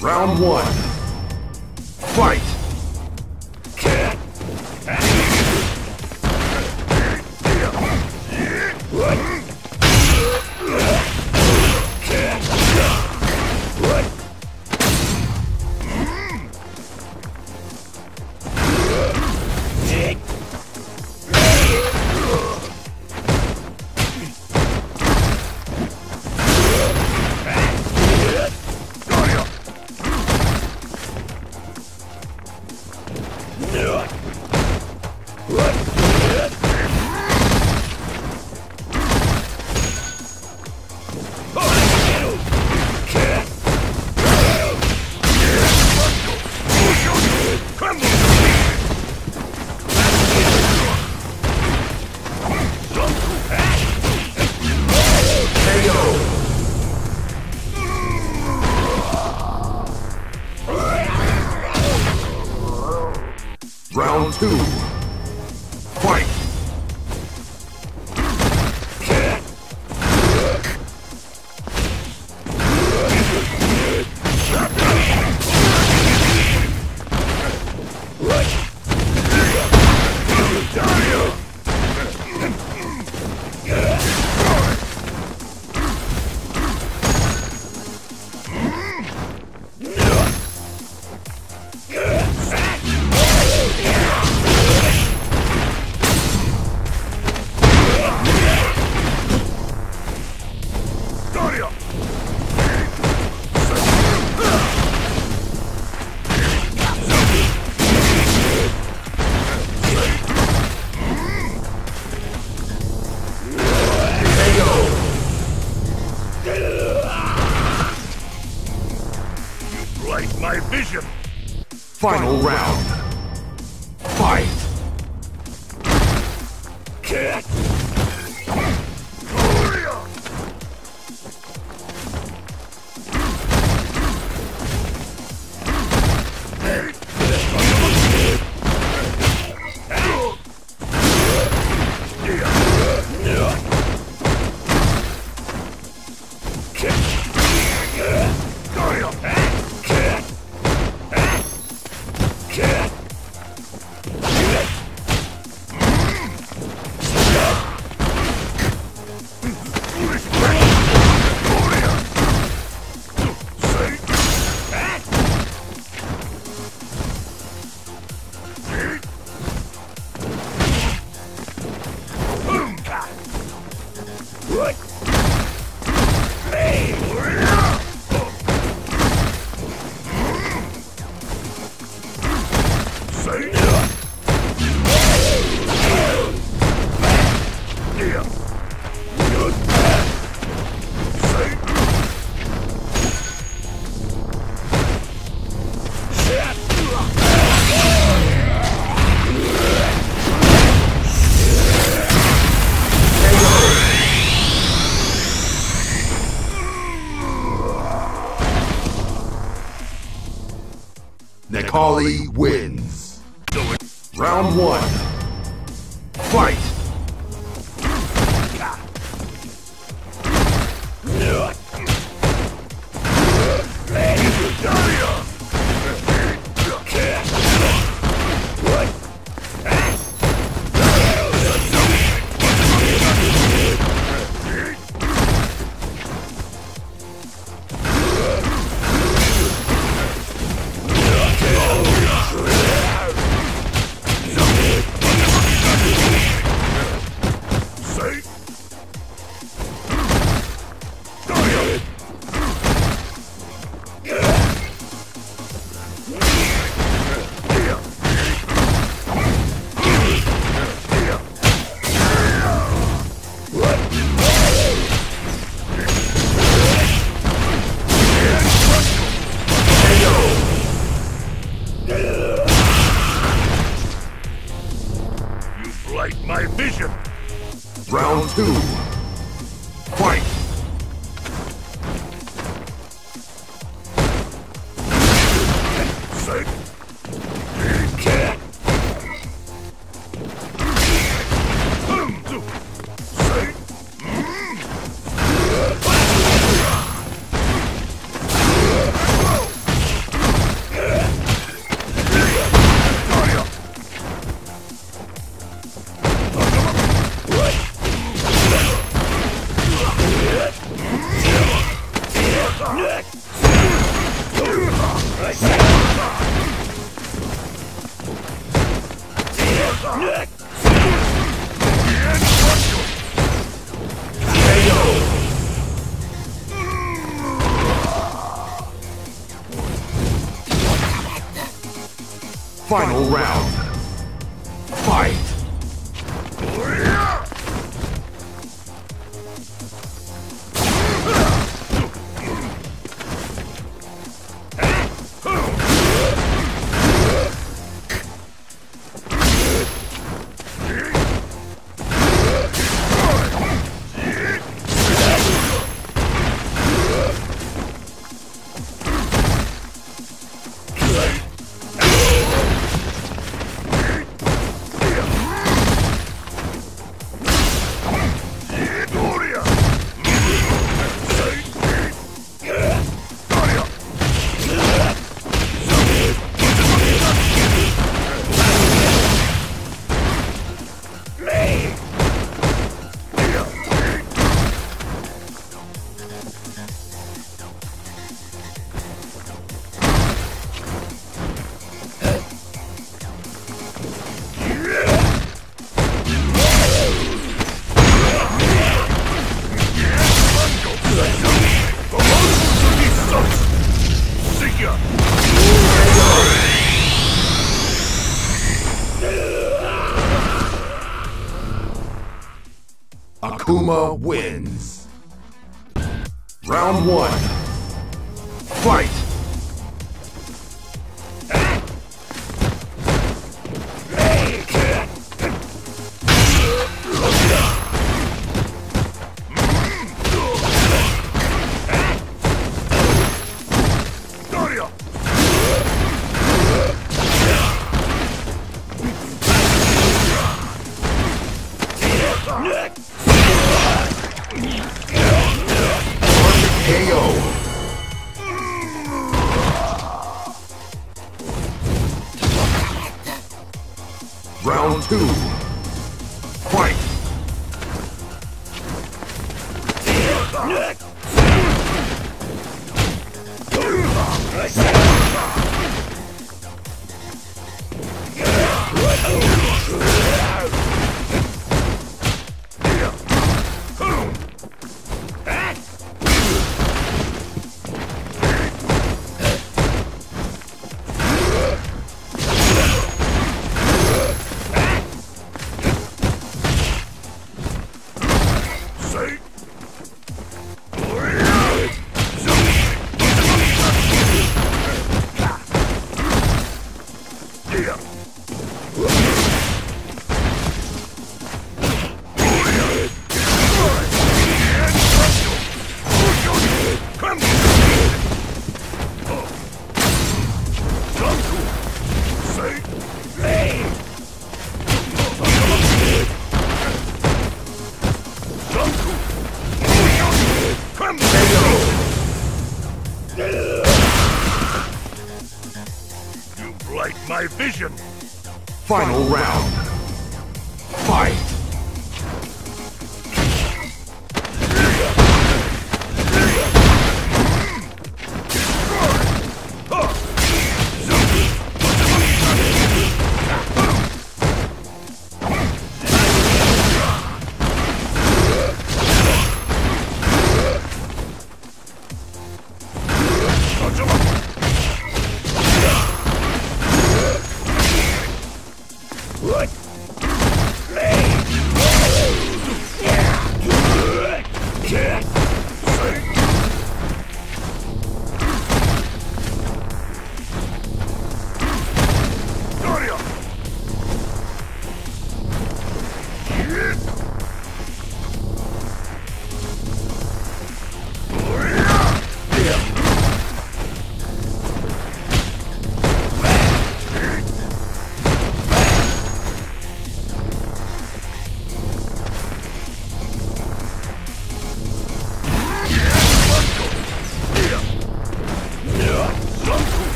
Round one. Fight! Round two. Fight! Final round. Necalli wins. Round one. Fight! Final round. Akuma wins. Round one. Fight! KO. Two. Fight! You my vision! Final round. Fight!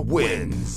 Wins.